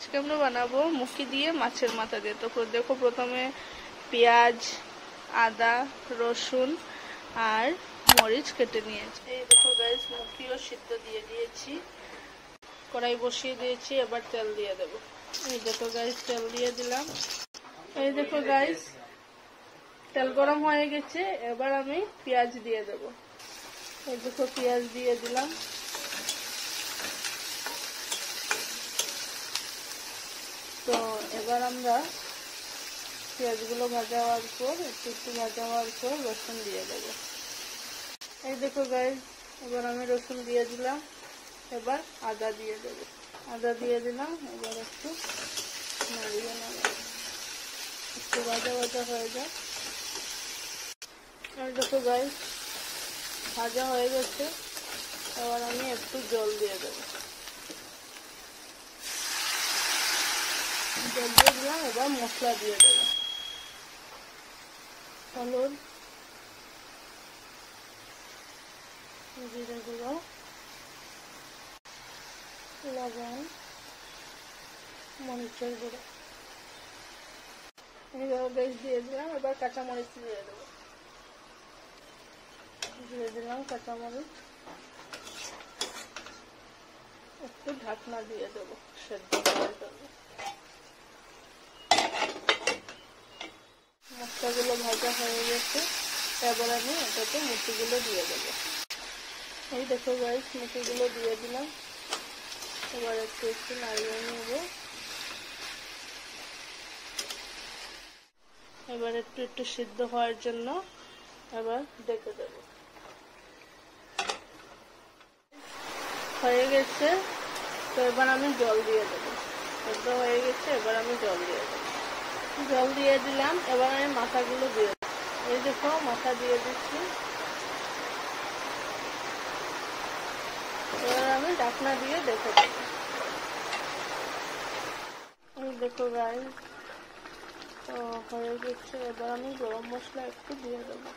আজকে আমরা বানাবো মুখি দিয়ে মাছের মাথা দিয়ে। তো দেখো প্রথমে পেঁয়াজ, আদা, রসুন আর মরিচ কেটে নিয়েছি। এই দেখো গাইস মুখিও সিদ্ধ দিয়ে দিয়েছি। কড়াই বসিয়ে দিয়েছি, এবার তেল দিয়ে দেবো। এই দেখো গাইস তেল দিয়ে দিলাম। এই দেখো গাইস তেল গরম হয়ে গেছে, এবার আমি পেঁয়াজ দিয়ে দেবো। এই দেখো পেঁয়াজ দিয়ে দিলাম তো এবার আমরা পেঁয়াজগুলো ভাজা হওয়ার পর, একটু একটু ভাজা হওয়ার পর রসুন দিয়ে দেবো। এই দেখো গাইজ এবার আমি রসুন দিয়ে দিলাম। এবার আদা দিয়ে দেবো। আদা দিয়ে দিলাম, এবার একটু নাড়িয়ে নেব। একটু ভাজা ভাজা হয়ে যায় এই দেখো গাইজ ভাজা হয়ে গেছে। এবার আমি একটু জল দিয়ে দেবো। জল দিয়ে দিলাম এবার মশলা দিয়ে দেবো হলুদ জিরে গুঁড়ো লবণ মরিচের গুঁড়ো। এইভাবে বেশ দিয়ে দিলাম। এবার কাঁচা মরিচ দিয়ে দেবো দিয়ে দিলাম কাঁচা মরিচ একটু ঢাকনা দিয়ে দেবো, সেদ্ধ হওয়ার জন্য মশলাগুলো ভাজা হয়ে গেছে, এবার আমি এটাতে মুটিগুলো দিয়ে দেবো। এই দেখো গাইস মুটিগুলো দিয়ে দিলাম। এবার একটু একটু নাড়িয়ে নেব। এবার একটু একটু সিদ্ধ হওয়ার জন্য এবার ডেকে দেব। হয়ে গেছে, তো এবার আমি জল দিয়ে দেবো। সেদ্ধ হয়ে গেছে, এবার আমি জল দিয়ে দেবো। জল দিয়ে দিলাম, এবার আমি মাথাগুলো দিয়ে এই দেখো, মাথা দিয়ে দিচ্ছি। এবার আমি ঢাকনা দিয়ে দেখে দেখো গাই হয়ে গেছে। এবার আমি গরম মশলা একটু দিয়ে দেবো।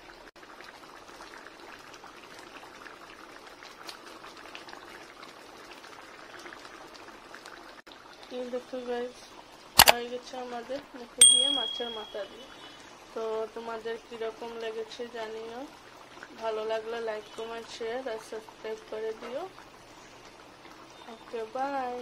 দেখো গাইস হয়ে গেছে আমাদের, মুখে দিয়ে মাছের মাথা দিয়ে। তো তোমাদের কীরকম লেগেছে জানিও। ভালো লাগলে লাইক কমেন্ট শেয়ার আর সাবস্ক্রাইব করে দিও। Okay bye